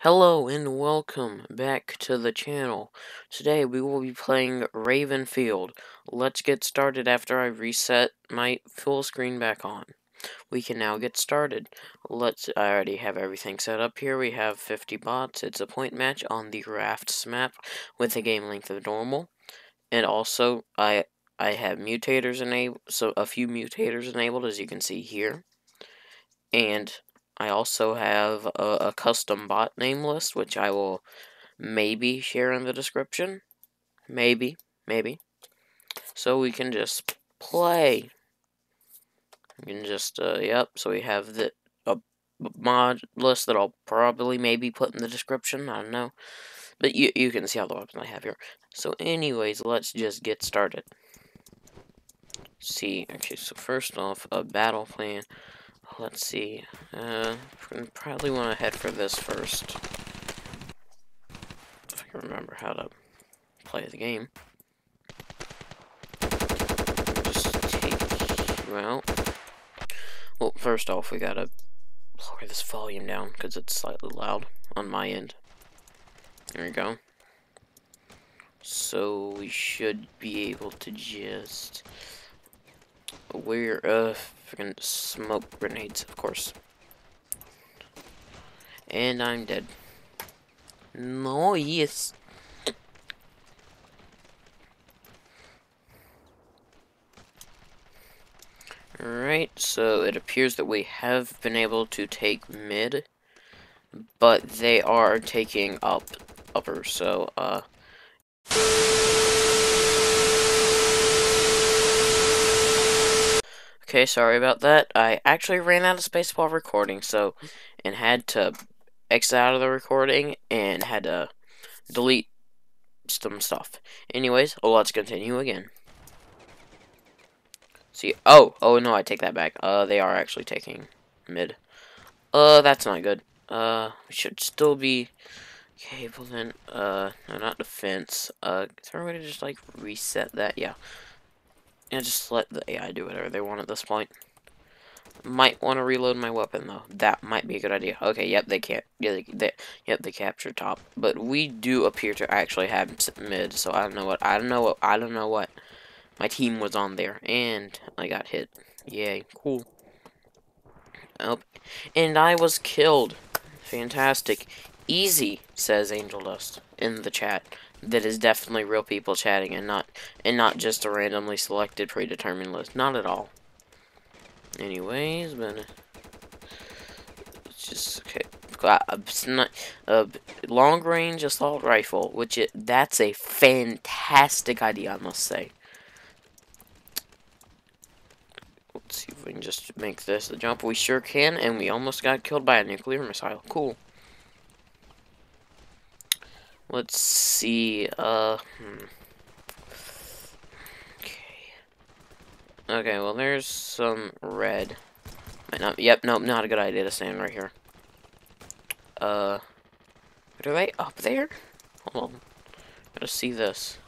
Hello and welcome back to the channel. Today we will be playing Ravenfield. Let's get started after I reset my full screen back on. We can now get started. Let's I already have everything set up here. We have 50 bots. It's a point match on the rafts map with a game length of normal. And also I I have mutators enabled so a few mutators enabled as you can see here. And I also have a, a, custom bot name list, which I will maybe share in the description. Maybe, maybe. So we can just play. We can just, uh, yep, so we have the a mod list that I'll probably maybe put in the description. I don't know. But you, you can see all the weapons I have here. So anyways, let's just get started. See, okay, so first off, a battle plan. Let's see. Uh, probably want to head for this first. If I can remember how to play the game. Just take you out. Well, first off, we gotta lower this volume down because it's slightly loud on my end. There we go. So we should be able to just we're, uh, smoke grenades, of course. And I'm dead. No, yes. Alright, so it appears that we have been able to take mid, but they are taking up upper, so, uh... Okay, sorry about that. I actually ran out of space while recording, so, and had to exit out of the recording and had to delete some stuff. Anyways, well, let's continue again. See, oh, oh no, I take that back. Uh, they are actually taking mid. Uh, that's not good. Uh, we should still be, okay, well then, uh, no, not defense. Uh, is there a way to just, like, reset that? Yeah. Yeah, just let the AI do whatever they want at this point. Might want to reload my weapon, though. That might be a good idea. Okay, yep, they can't. Yeah, they, they, yep, they captured top. But we do appear to actually have mid, so I don't know what, I don't know what, I don't know what. My team was on there, and I got hit. Yay, cool. Oh, and I was killed. Fantastic. Easy, says Angel Dust in the chat that is definitely real people chatting and not and not just a randomly selected predetermined list. Not at all. Anyways, but uh, it's just okay. A, a uh, uh, long range assault rifle, which it that's a fantastic idea, I must say. Let's see if we can just make this the jump. We sure can, and we almost got killed by a nuclear missile. Cool. Let's see, uh, hmm. Okay. Okay, well, there's some red. Might not, yep, nope, not a good idea to stand right here. Uh, what are they up there? Hold on. Gotta see this.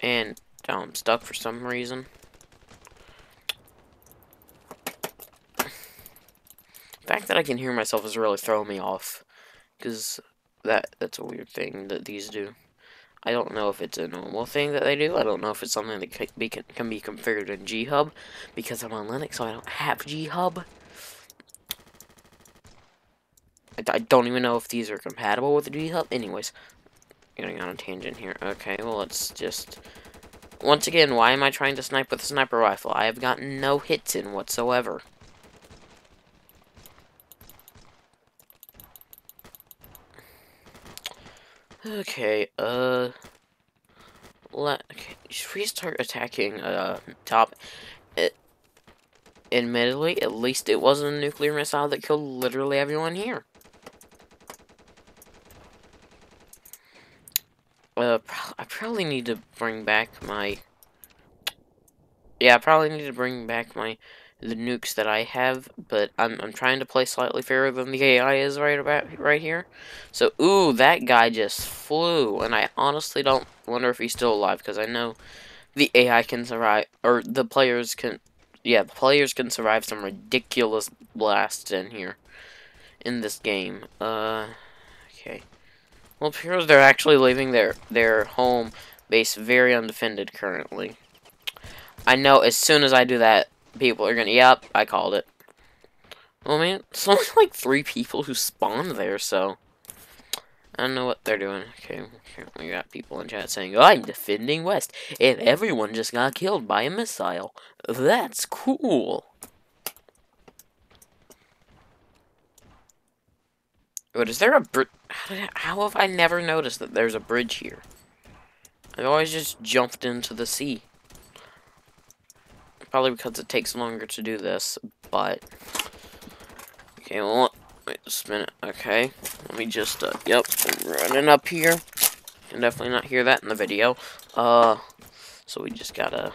And now I'm stuck for some reason. The fact that I can hear myself is really throwing me off. Because that that's a weird thing that these do. I don't know if it's a normal thing that they do. I don't know if it's something that can be, can be configured in G-Hub because I'm on Linux, so I don't have G-Hub. I, I, don't even know if these are compatible with G-Hub. Anyways, getting on a tangent here. Okay, well, let's just... Once again, why am I trying to snipe with a sniper rifle? I have gotten no hits in whatsoever. Okay, uh... Let, okay, should we start attacking, uh, top? It, admittedly, at least it wasn't a nuclear missile that killed literally everyone here. Uh, I probably need to bring back my... Yeah, I probably need to bring back my the nukes that I have, but I'm I'm trying to play slightly fairer than the AI is right about right here. So, ooh, that guy just flew, and I honestly don't wonder if he's still alive because I know the AI can survive, or the players can, yeah, the players can survive some ridiculous blasts in here. in this game. Uh, okay. Well, appears they're actually leaving their, their home base very undefended currently. I know as soon as I do that, people are gonna, yep, I called it. Oh man, it's only like three people who spawned there, so... I don't know what they're doing. Okay, we got people in chat saying, oh, I'm defending West, and everyone just got killed by a missile. That's cool. But is there a bridge? How have I never noticed that there's a bridge here? I've always just jumped into the sea. Probably because it takes longer to do this, but... Okay, well, wait just a minute. Okay, let me just, uh, yep, running up here. Can definitely not hear that in the video. Uh, so we just gotta,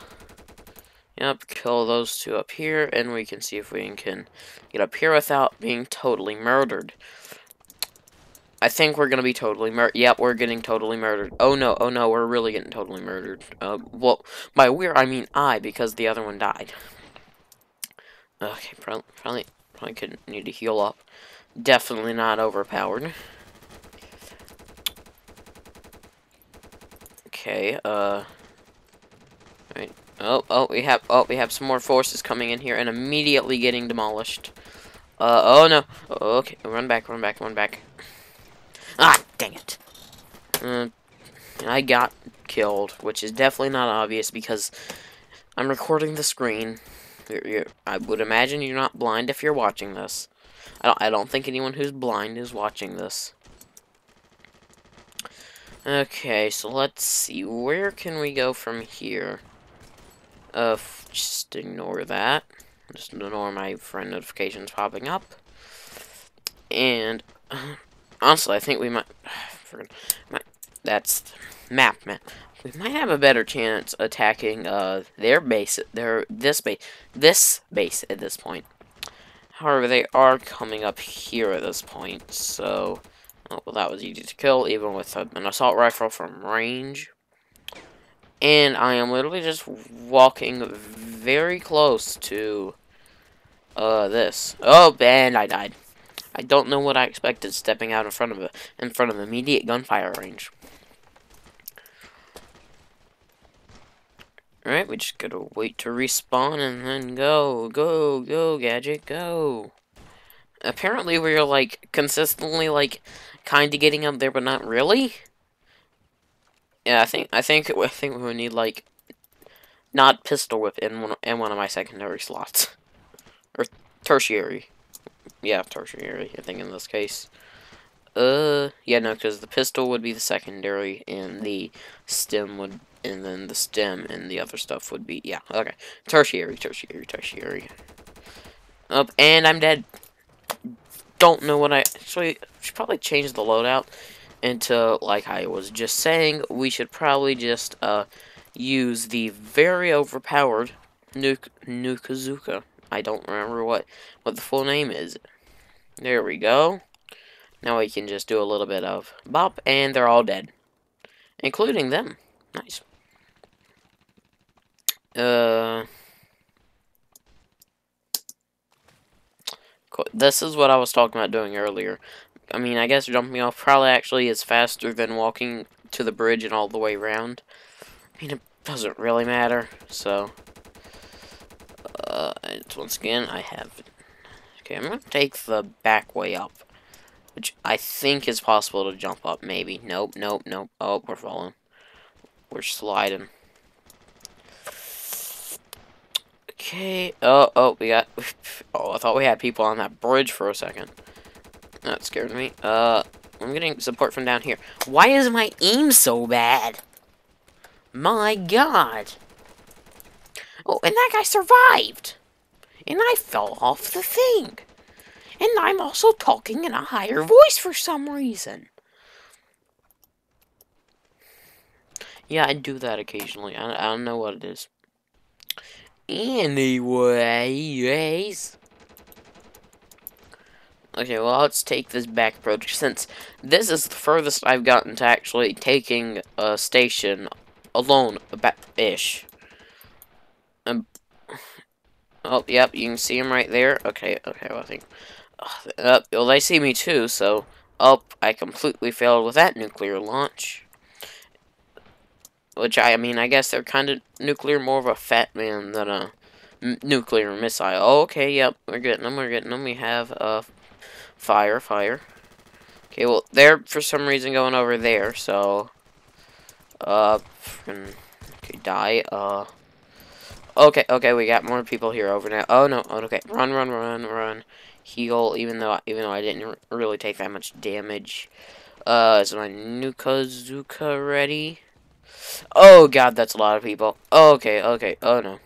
yep, kill those two up here, and we can see if we can get up here without being totally murdered. I think we're gonna be totally murdered. Yep, we're getting totally murdered. Oh no, oh no, we're really getting totally murdered. Uh, well, by we're, I mean I, because the other one died. Okay, probably, probably, probably could need to heal up. Definitely not overpowered. Okay, uh... Right. Oh, oh, we have, oh, we have some more forces coming in here and immediately getting demolished. Uh, oh no. Okay, run back, run back, run back. Ah, dang it. Uh, I got killed, which is definitely not obvious because I'm recording the screen. You're, you're, I would imagine you're not blind if you're watching this. I don't, I don't think anyone who's blind is watching this. Okay, so let's see. Where can we go from here? Uh, just ignore that. Just ignore my friend notifications popping up. And, honestly, I think we might... might that's map, man. We might have a better chance attacking uh their base, their this base, this base at this point. However, they are coming up here at this point, so oh, well, that was easy to kill, even with an assault rifle from range. And I am literally just walking very close to uh this. Oh, and I died. I don't know what I expected stepping out in front of it in front of immediate gunfire range. Alright, we just gotta wait to respawn and then go, go, go, gadget, go. Apparently we're like consistently like kinda getting up there but not really. Yeah, I think I think I think we need like not pistol whip in one in one of my secondary slots. Or tertiary yeah, tertiary, I think in this case. Uh, yeah, no, because the pistol would be the secondary, and the stem would, and then the stem and the other stuff would be, yeah, okay. Tertiary, tertiary, tertiary. Up, and I'm dead. Don't know what I, actually, should probably change the loadout into, like I was just saying, we should probably just, uh, use the very overpowered Nuke, Nukazuka. I don't remember what, what the full name is. There we go. Now we can just do a little bit of bop, and they're all dead. Including them. Nice. Uh... This is what I was talking about doing earlier. I mean, I guess jumping off probably actually is faster than walking to the bridge and all the way around. I mean, it doesn't really matter, so... Uh, once again, I have Okay, I'm gonna take the back way up. Which I think is possible to jump up, maybe. Nope, nope, nope. Oh, we're falling. We're sliding. Okay. Oh, oh, we got... Oh, I thought we had people on that bridge for a second. That scared me. Uh, I'm getting support from down here. Why is my aim so bad? My god. Oh, and that guy survived and I fell off the thing. And I'm also talking in a higher voice for some reason. Yeah, I do that occasionally. I, I don't know what it is. Anyways. Okay, well, let's take this back approach, since this is the furthest I've gotten to actually taking a station alone, about ish. Oh, yep, you can see him right there. Okay, okay, well, I think. Uh, well, they see me too, so... Oh, I completely failed with that nuclear launch. Which, I, I mean, I guess they're kind of nuclear, more of a fat man than a nuclear missile. Oh, okay, yep, we're getting them, we're getting them. We have, uh, fire, fire. Okay, well, they're, for some reason, going over there, so... Uh, okay, die, uh... Okay, okay, we got more people here over now. Oh, no, oh, okay, run, run, run, run. Heal, even though, even though I didn't really take that much damage. Uh, is my Nuka-Zuka ready? Oh, God, that's a lot of people. Okay, okay, oh, no.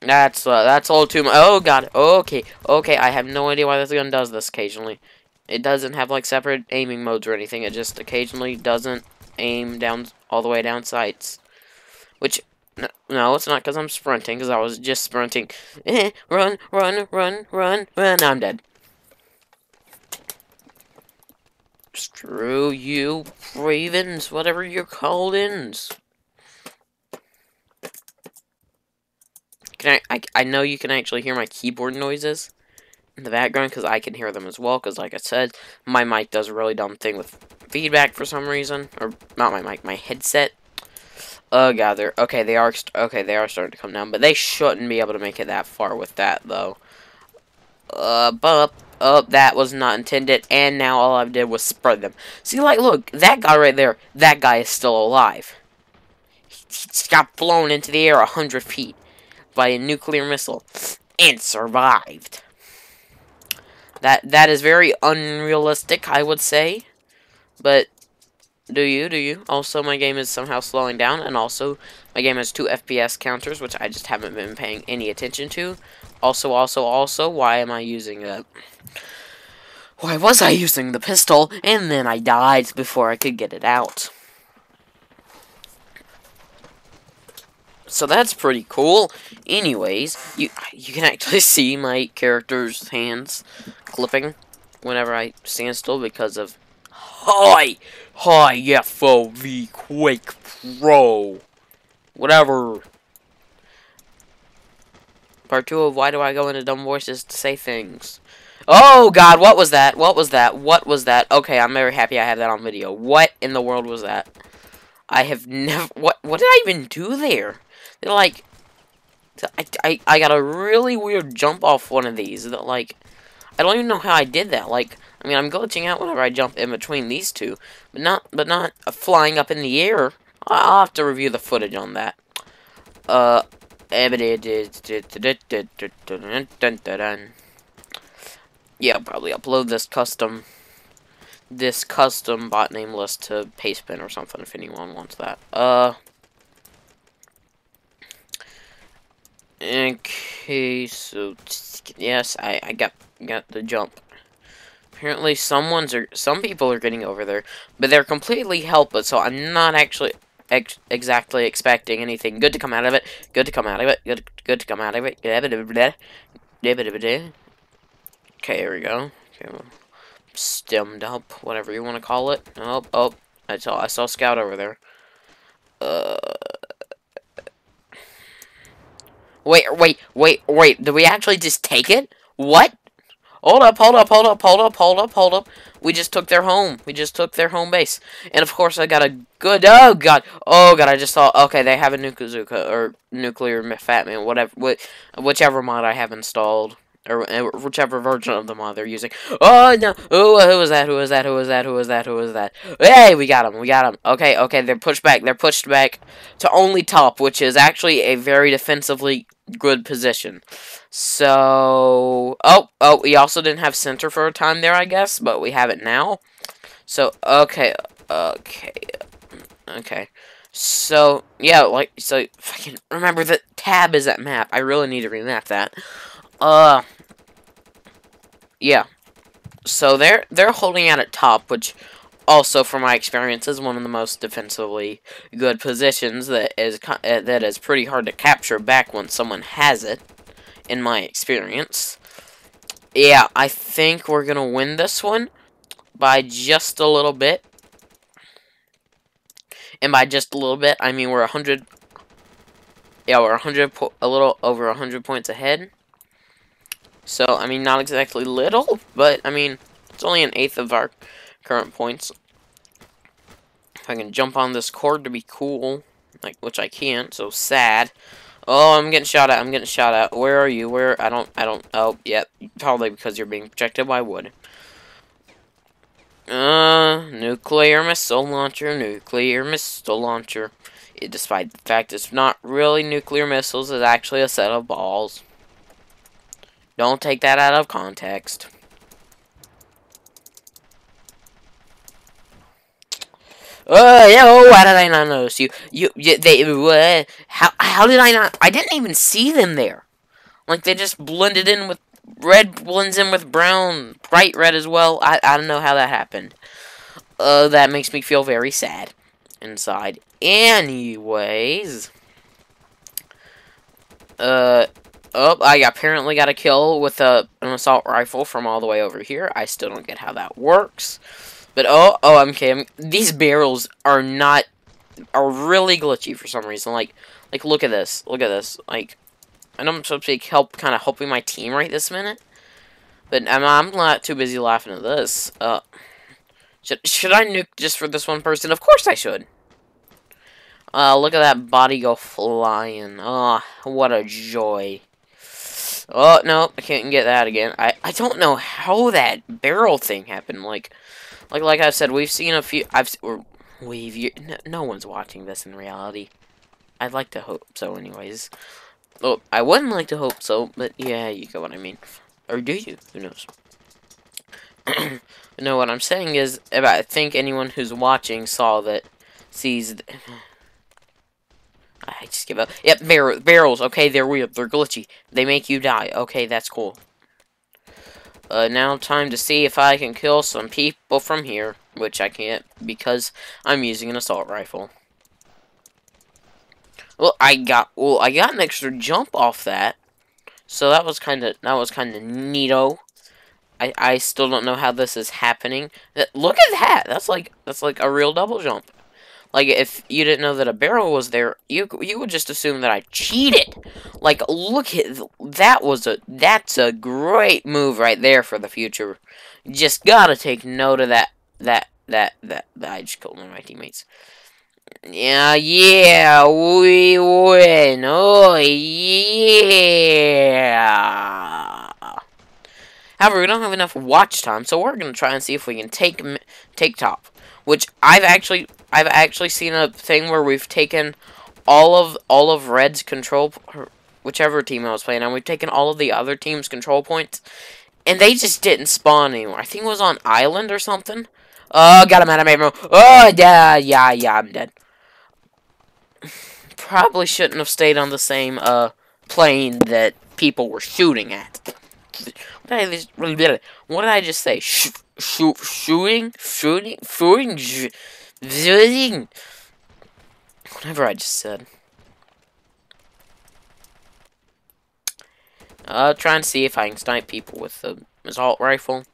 That's, uh, that's all too much. Oh, God, okay, okay, I have no idea why this gun does this occasionally. It doesn't have, like, separate aiming modes or anything. It just occasionally doesn't aim down all the way down sights. Which, no, it's not because I'm sprinting, because I was just sprinting. Eh, run, run, run, run, run. I'm dead. Screw you, Ravens, whatever you're called ins. Can I, I, I know you can actually hear my keyboard noises in the background because I can hear them as well because like I said, my mic does a really dumb thing with feedback for some reason. Or, not my mic, my headset. Oh gather. okay, they are, okay, they are starting to come down, but they shouldn't be able to make it that far with that, though. Uh, but, oh, that was not intended, and now all I did was spread them. See, like, look, that guy right there, that guy is still alive. He got blown into the air a hundred feet by a nuclear missile, and survived. That that is very unrealistic, I would say. But do you? Do you? Also, my game is somehow slowing down, and also my game has two FPS counters, which I just haven't been paying any attention to. Also, also, also, why am I using a... Why was I using the pistol, and then I died before I could get it out? So that's pretty cool. Anyways, you you can actually see my character's hands clipping whenever I stand still because of Hi! Hi FOV Quake Pro! Whatever. Part 2 of Why Do I Go Into Dumb Voices to Say Things. Oh god, what was that? What was that? What was that? Okay, I'm very happy I have that on video. What in the world was that? I have never... What What did I even do there? They're like... I, I, I got a really weird jump off one of these. That like... I don't even know how I did that. Like, I mean, I'm glitching out whenever I jump in between these two, but not, but not flying up in the air. I'll have to review the footage on that. Uh, yeah, probably upload this custom, this custom bot name list to Pastebin or something if anyone wants that. Uh. Okay, so yes, I I got got the jump. Apparently, someone's or some people are getting over there, but they're completely helpless. So I'm not actually ex exactly expecting anything good to come out of it. Good to come out of it. Good good to come out of it. Okay, here we go. Okay, stemmed up, whatever you want to call it. Oh, oh, I saw I saw Scout over there. Uh. Wait, wait, wait, wait. Did we actually just take it? What? Hold up, hold up, hold up, hold up, hold up, hold up. We just took their home. We just took their home base. And of course I got a good oh god. Oh god, I just saw okay, they have a Nukazuka or nuclear fat man, whatever whichever mod I have installed or uh, whichever version of the mod they're using. Oh no! Oh, who was that? Who was that? Who was that? Who was that? Who was that? Hey, we got him! We got him! Okay, okay, they're pushed back. They're pushed back to only top, which is actually a very defensively good position. So, oh, oh, we also didn't have center for a time there, I guess, but we have it now. So, okay, okay, okay. So, yeah, like, so, fucking remember that tab is that map. I really need to remap that. Uh, yeah. So they're they're holding out at top, which also, from my experience, is one of the most defensively good positions that is uh, that is pretty hard to capture back when someone has it. In my experience, yeah, I think we're gonna win this one by just a little bit. And by just a little bit, I mean we're a hundred. Yeah, we're a hundred, a little over a hundred points ahead. So, I mean, not exactly little, but, I mean, it's only an eighth of our current points. If I can jump on this cord to be cool, like, which I can't, so sad. Oh, I'm getting shot at, I'm getting shot at. Where are you? Where? I don't, I don't, oh, yep, probably because you're being projected by wood. Uh, nuclear missile launcher, nuclear missile launcher. It, despite the fact it's not really nuclear missiles, it's actually a set of balls. Don't take that out of context. Oh, yo, why did I not notice you? You, you they, uh, how, how did I not? I didn't even see them there. Like, they just blended in with, red blends in with brown, bright red as well. I, I don't know how that happened. Uh, that makes me feel very sad inside. Anyways. Uh, oh, I apparently got a kill with a, an assault rifle from all the way over here. I still don't get how that works. But, oh, oh, I'm. These barrels are not, are really glitchy for some reason. Like, like, look at this. Look at this. Like, I know I'm supposed to help, kind of helping my team right this minute. But I'm, I'm not too busy laughing at this. Uh, should, should I nuke just for this one person? Of course I should. Uh, look at that body go flying. Oh, what a joy. Oh, no, I can't get that again. I, I don't know how that barrel thing happened. Like, like, like I said, we've seen a few, I've, or we've, no, no one's watching this in reality. I'd like to hope so anyways. Oh, I wouldn't like to hope so, but yeah, you get what I mean. Or do you? Who knows? no, what I'm saying is, I think anyone who's watching saw that, sees... I just give up. Yep, bar barrels. Okay, they're weird. They're glitchy. They make you die. Okay, that's cool. Uh, now time to see if I can kill some people from here. Which I can't because I'm using an assault rifle. Well, I got well, I got an extra jump off that. So that was kind of that was kind of neato. I I still don't know how this is happening. Look at that. That's like that's like a real double jump. Like, if you didn't know that a barrel was there, you you would just assume that I cheated. Like, look at that was a that's a great move right there for the future. Just gotta take note of that that that that, that I just killed one of my teammates. Yeah, yeah, we win. Oh yeah. However, we don't have enough watch time, so we're gonna try and see if we can take take top which I've actually I've actually seen a thing where we've taken all of all of Red's control whichever team I was playing on, we've taken all of the other team's control points and they just didn't spawn anymore. I think it was on island or something. Oh, got him out of my room. Oh, yeah, yeah, yeah, I'm dead. Probably shouldn't have stayed on the same uh plane that people were shooting at. What did I just, say? Shoot, shooting, shooting, shooting, shooting. Whatever I just said. I'll try and see if I can snipe people with the assault rifle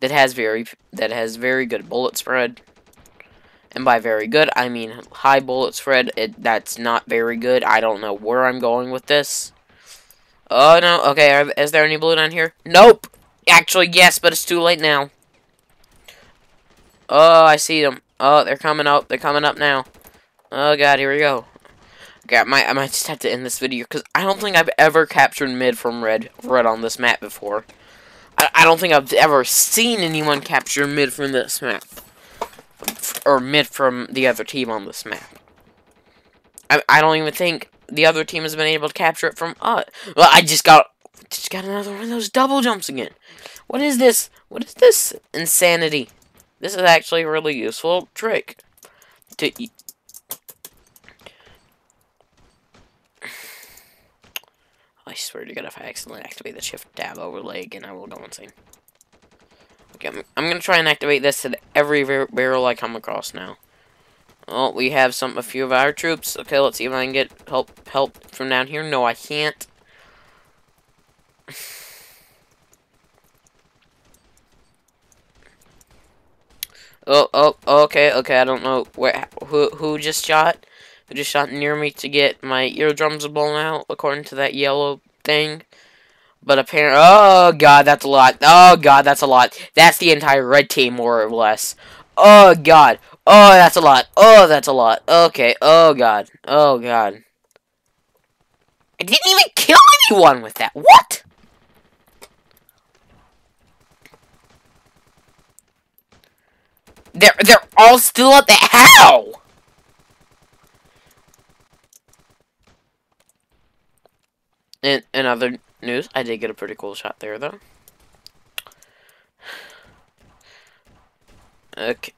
that has very that has very good bullet spread. And by very good, I mean high bullet spread. It that's not very good. I don't know where I'm going with this. Oh no. Okay, are, is there any blue down here? Nope. Actually, yes, but it's too late now. Oh, I see them. Oh, they're coming up. They're coming up now. Oh, God, here we go. Okay, I might, I might just have to end this video, because I don't think I've ever captured mid from red, red on this map before. I, I don't think I've ever seen anyone capture mid from this map. Or mid from the other team on this map. I, I don't even think the other team has been able to capture it from us. Well, I just got just got another one of those double jumps again. What is this? What is this insanity? This is actually a really useful trick. To I swear to God, if I accidentally activate the shift tab overlay again, I will go insane. Okay, I'm, I'm gonna try and activate this at every barrel I come across now. Well, we have some a few of our troops. Okay, let's see if I can get help help from down here. No, I can't. Oh, oh, okay, okay, I don't know where, who, who just shot, who just shot near me to get my eardrums blown out, according to that yellow thing. But apparently, oh god, that's a lot. Oh god, that's a lot. That's the entire red team, more or less. Oh god. Oh, that's a lot. Oh, that's a lot. Okay. Oh god. Oh god. I didn't even kill anyone with that. What? They're they're all still at the how? In, in other news, I did get a pretty cool shot there, though. Okay.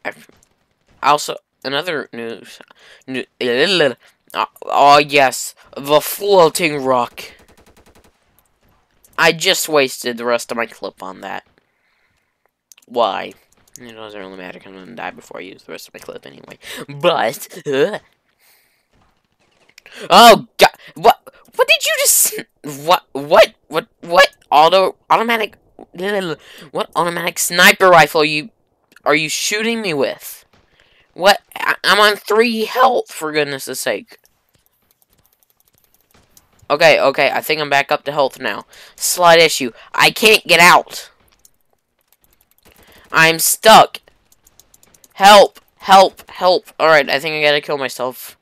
Also, another news. New, uh, oh, yes. The floating rock. I just wasted the rest of my clip on that. Why? It doesn't really matter because I'm going to die before I use the rest of my clip anyway. But... Uh, oh, God. What? What did you just... What? What? What? What? Auto... Automatic... What automatic sniper rifle are you... Are you shooting me with? What? I, I'm on three health, for goodness sake. Okay, okay, I think I'm back up to health now. Slight issue. I can't get out. I'm stuck. Help, help, help. Alright, I think I gotta kill myself.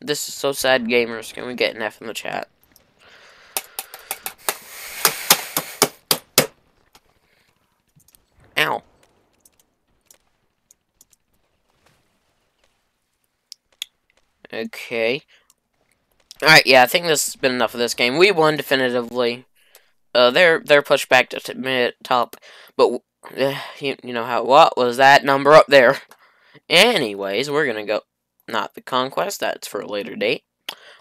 This is so sad, gamers. Can we get an F in the chat? Ow. Okay. Alright, yeah, I think this has been enough of this game. We won definitively. Uh, they're they're pushed back to top, but you, you know how what was that number up there? Anyways, we're gonna go not the conquest. That's for a later date.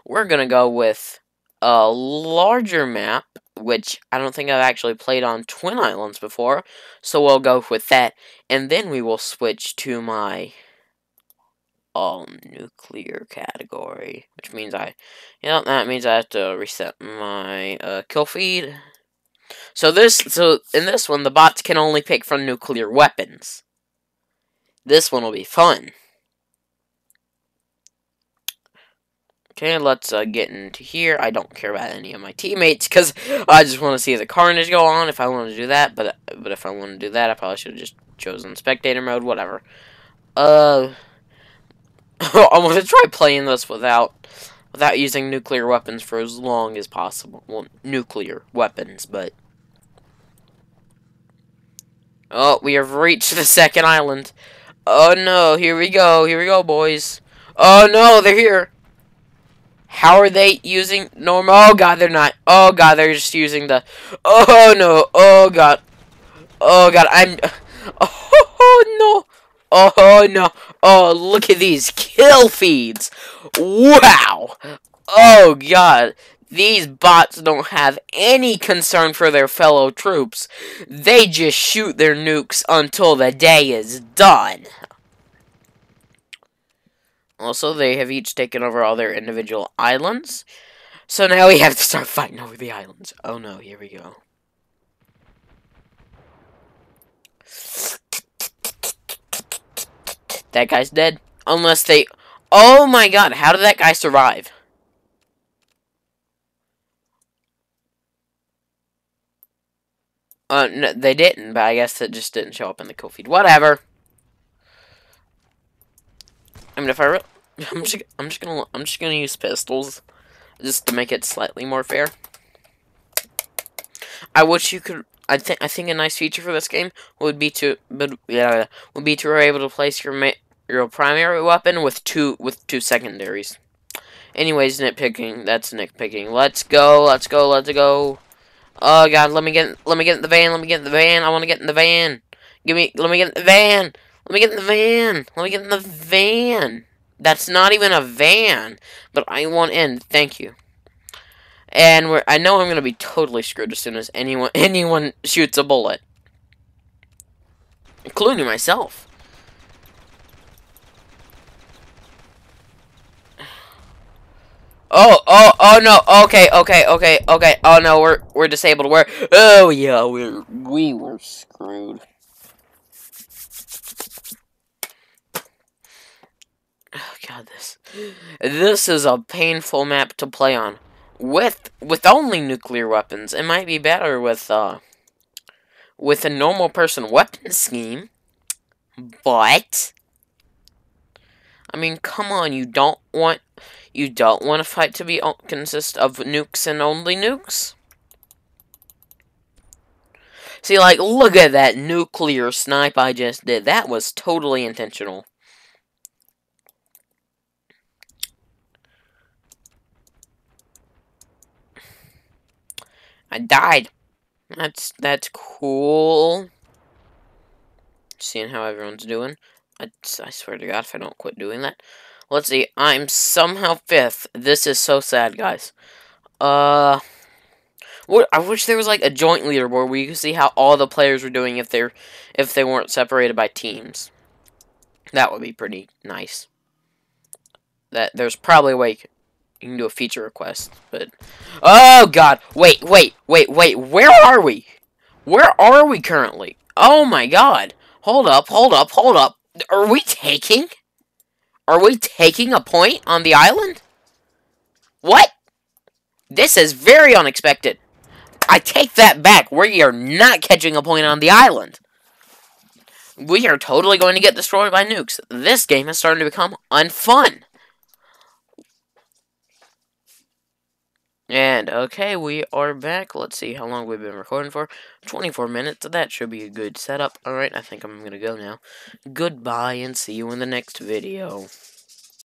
We're gonna go with a larger map, which I don't think I've actually played on Twin Islands before. So we'll go with that, and then we will switch to my all nuclear category, which means I, you know, that means I have to reset my uh, kill feed. So this, so in this one, the bots can only pick from nuclear weapons. This one will be fun. Okay, let's uh, get into here. I don't care about any of my teammates because I just want to see the carnage go on. If I want to do that, but but if I want to do that, I probably should have just chosen spectator mode. Whatever. Uh. I'm gonna try playing this without without using nuclear weapons for as long as possible. Well, nuclear weapons, but Oh, we have reached the second island. Oh no, here we go, here we go, boys. Oh no, they're here. How are they using normal? Oh god, they're not. Oh god, they're just using the. Oh no, oh god. Oh god, I'm. Oh no. Oh no. Oh, look at these kill feeds. Wow. Oh, God. These bots don't have any concern for their fellow troops. They just shoot their nukes until the day is done. Also, they have each taken over all their individual islands. So now we have to start fighting over the islands. Oh no, here we go. That guy's dead. Unless they... Oh my god, how did that guy survive? Uh, no, they didn't, but I guess it just didn't show up in the kill feed. Whatever. I mean, if I, I'm just, I'm just gonna, I'm just gonna use pistols, just to make it slightly more fair. I wish you could I think I think a nice feature for this game would be to but yeah would be to be able to place your your primary weapon with two with two secondaries. Anyways, nitpicking. That's nitpicking. Let's go. Let's go. Let's go. Oh god, let me get let me get in the van. Let me get in the van. I want to get in the van. Give me let me get in the van. Let me get in the van. Let me get in the van. That's not even a van, but I want in. Thank you. And we're, I know I'm to be totally screwed as soon as anyone anyone shoots a bullet. Including myself. Oh, oh, oh no. Okay, okay, okay, okay. Oh no, we're we're disabled. We're oh yeah, we're we were screwed. Oh god, this this is a painful map to play on. with with only nuclear weapons. It might be better with uh with a normal person weapon scheme. But I mean, come on, you don't want you don't want a fight to be consist of nukes and only nukes? See, like, look at that nuclear snipe I just did. That was totally intentional. I died. That's that's cool. Seeing how everyone's doing. I, I swear to God, if I don't quit doing that. Let's see. I'm somehow fifth. This is so sad, guys. Uh, what? I wish there was like a joint leaderboard where you could see how all the players were doing if they're if they weren't separated by teams. That would be pretty nice. That there's probably a way you can do a feature request, but oh god, wait, wait, wait, wait, where are we? Where are we currently? Oh my god. Hold up, hold up, hold up. Are we taking? Are we taking a point on the island? What? This is very unexpected. I take that back. We are not catching a point on the island. We are totally going to get destroyed by nukes. This game is starting to become unfun. And, okay, we are back. Let's see how long we've been recording for. 24 minutes. That should be a good setup. Alright, I think I'm to go now. Goodbye, and see you in the next video.